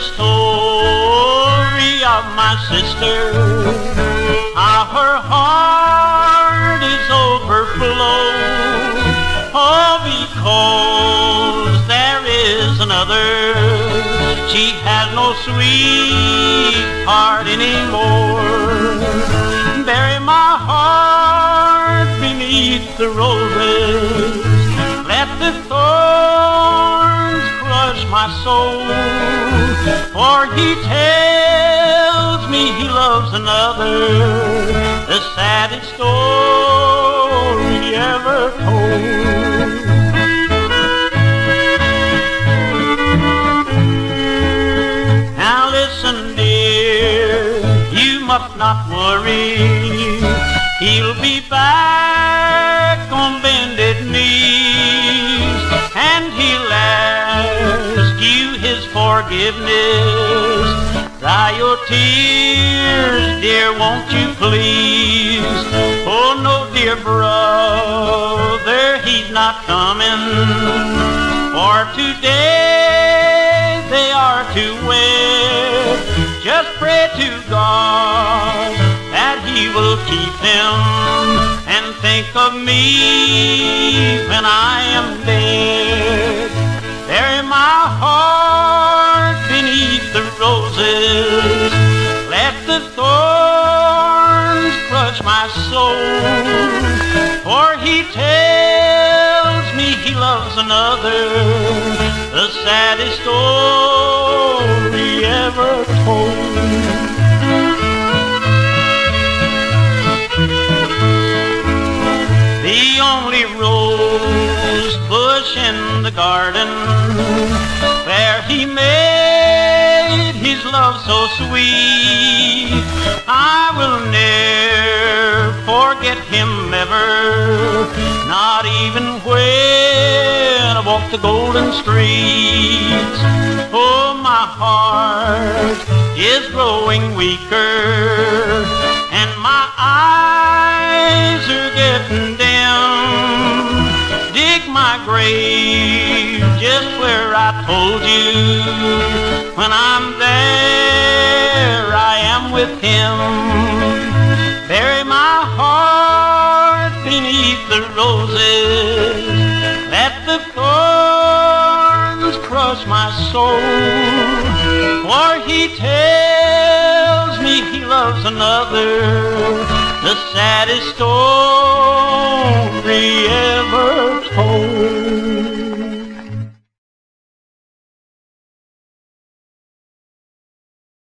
story of my sister, how her heart is overflowed. Oh, because there is another, she has no sweetheart anymore. Bury my heart beneath the roses, let the thorns crush my soul. For he tells me he loves another, the saddest story ever told. Now listen, dear, you must not worry. He'll be back forgiveness. Dry your tears, dear, won't you please? Oh no, dear brother, he's not coming. For today they are to wed. Just pray to God that he will keep them and think of me when I am dead. Loves another, the saddest story ever told. The only rose bush in the garden where he made his love so sweet. I will never forget him ever, not even the golden streets. Oh, my heart is growing weaker, and my eyes are getting dim. Dig my grave just where I told you. When I'm there, I am with him. Bury my heart beneath the roses. Soul. For he tells me he loves another, the saddest story